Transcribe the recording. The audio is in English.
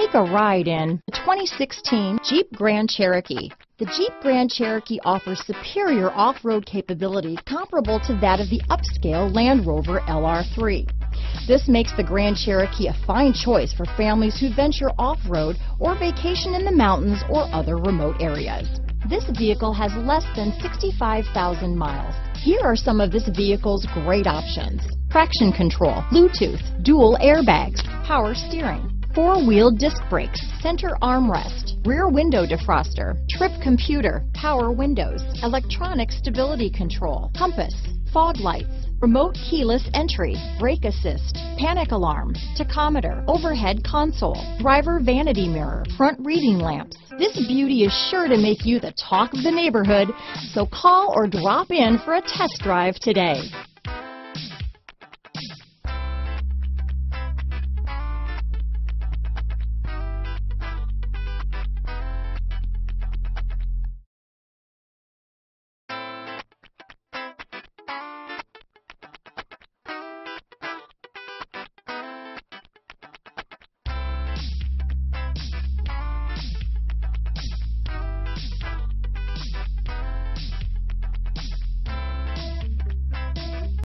Take a ride in the 2016 Jeep Grand Cherokee. The Jeep Grand Cherokee offers superior off-road capabilities comparable to that of the upscale Land Rover LR3. This makes the Grand Cherokee a fine choice for families who venture off-road or vacation in the mountains or other remote areas. This vehicle has less than 65,000 miles. Here are some of this vehicle's great options. Traction control, Bluetooth, dual airbags, power steering, four-wheel disc brakes, center armrest, rear window defroster, trip computer, power windows, electronic stability control, compass, fog lights, remote keyless entry, brake assist, panic alarm, tachometer, overhead console, driver vanity mirror, front reading lamps. This beauty is sure to make you the talk of the neighborhood, so call or drop in for a test drive today.